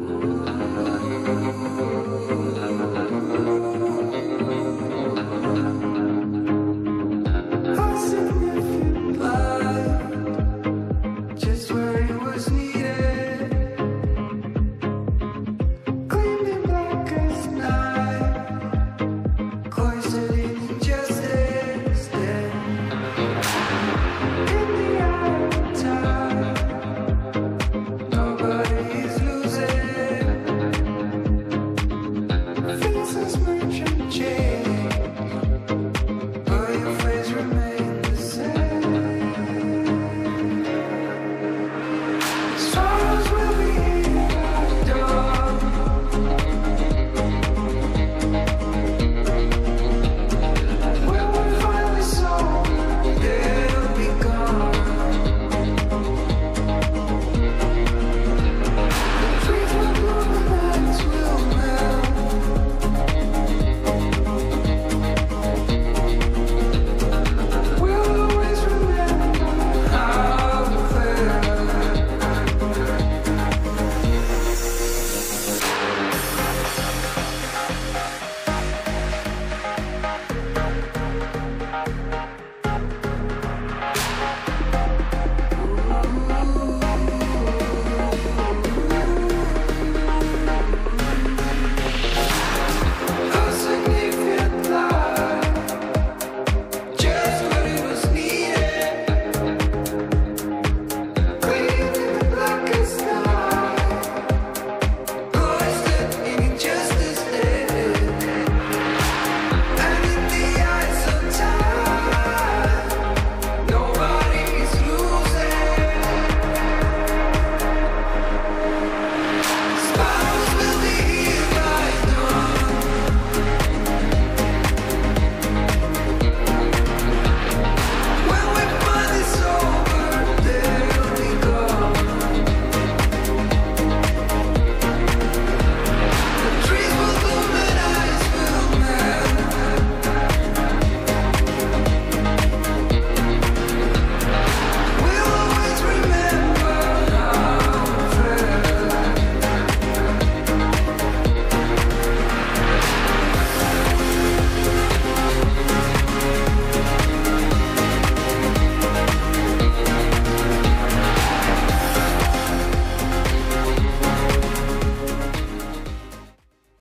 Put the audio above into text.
Mm-hmm.